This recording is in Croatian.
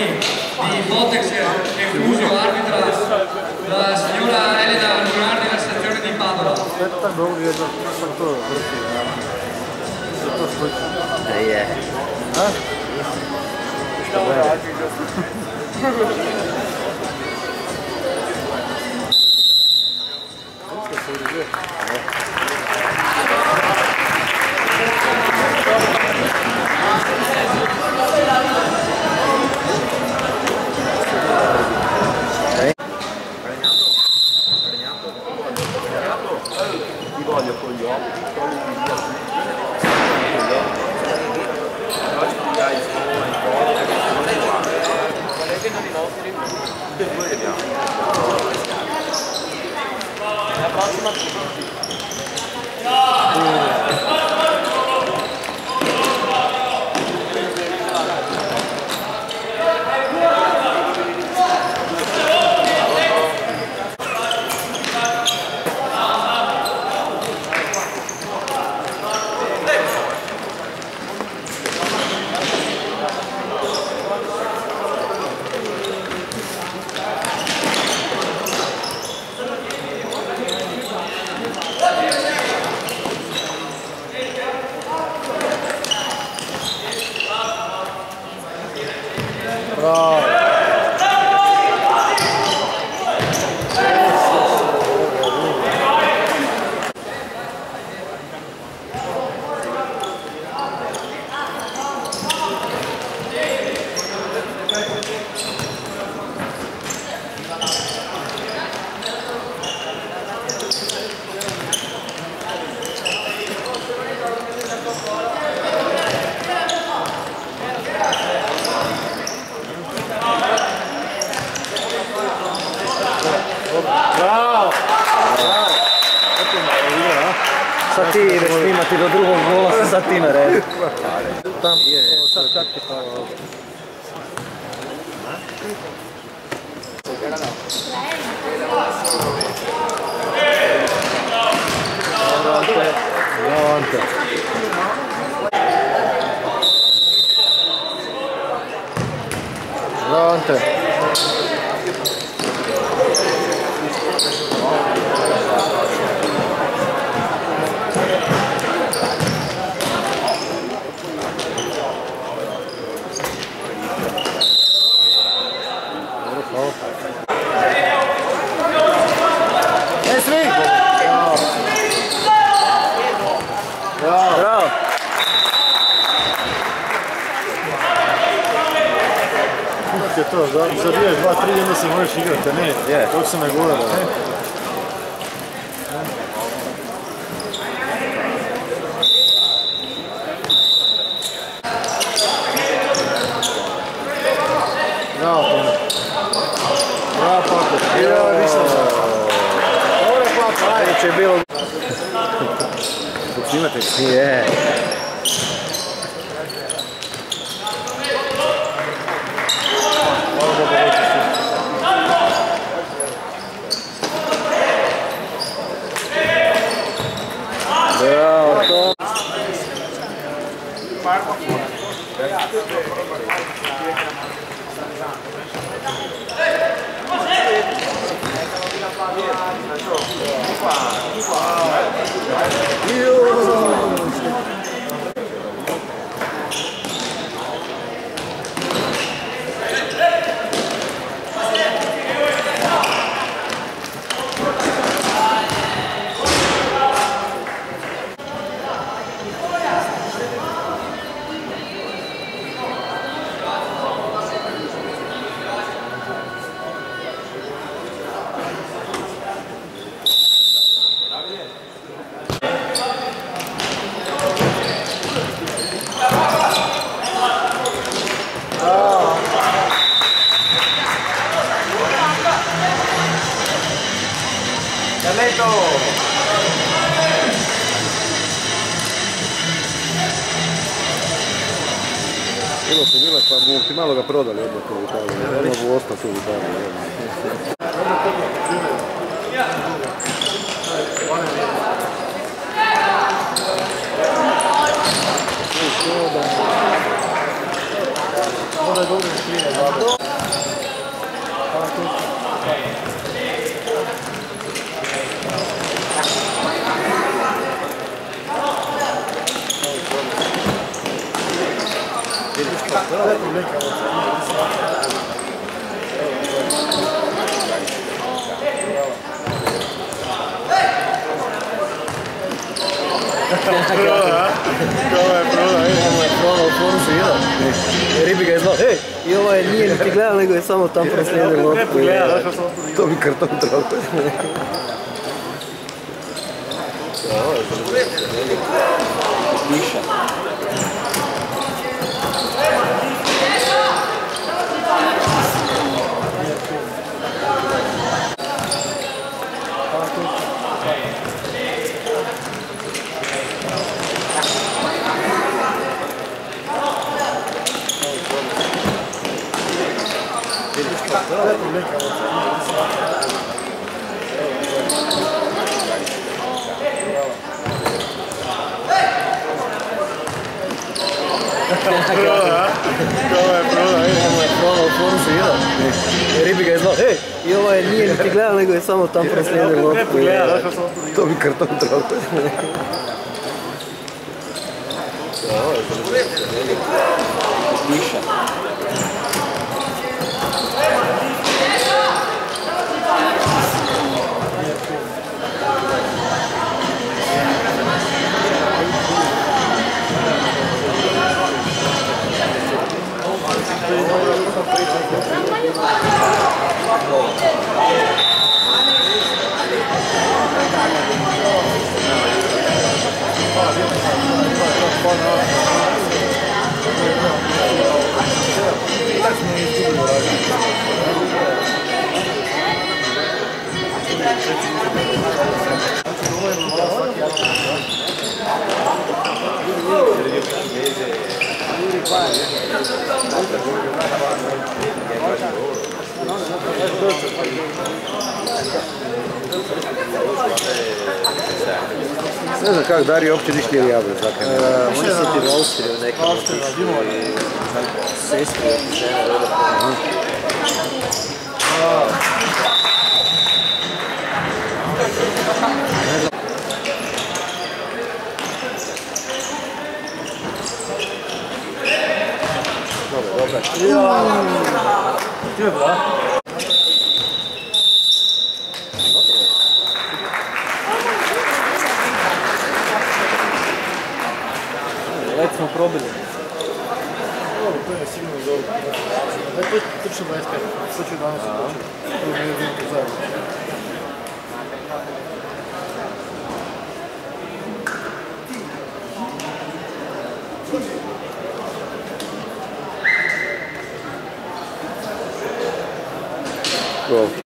di, di Botex e Fuso, arbitra la signora Elena Lunardi della stazione di Padova. Aspetta, non riesco a quanto perché... Eh? Eh? La prossima Bravo! Sad ti ideš snimati do drugog gola, sad ti na redu. Tam, sad kak ti pa Ante. Bravo Ante. Bravo Ante. Dobro, hvala. E, svi! Bravo. Bravo. Bravo! To, za, zabiješ dva, tri, onda se možeš igrati, a ne, Je. dok se ne. Ne? Bravo. Bravo. Dobro, ajde. Već je bilo... Snimate ga. Je. barba fora. Opa, opa. Bilo su bile pa mu ti malo ga prodali odmah u Italiji. Ne mogu ostati u Italiji. Prova je, prova je. Ovo je prova u forsu ida. Ribi ga je zvao, ej! I ovo je nije niti gledao, nego je samo tam proslijedio loptu. To mi karton treba. Prova je, prova je. Ovo je prova u forsu ida. Ribi ga je zvao, ej! I ovo je nije niti gledao, nego je samo tam proslijedio loptu. To mi karton treba. Ne znam kako Dario uopće ništa nije javio zakaj. Oni su ti u Austriju nekom otišli i sestri žene мы пробовали. Тут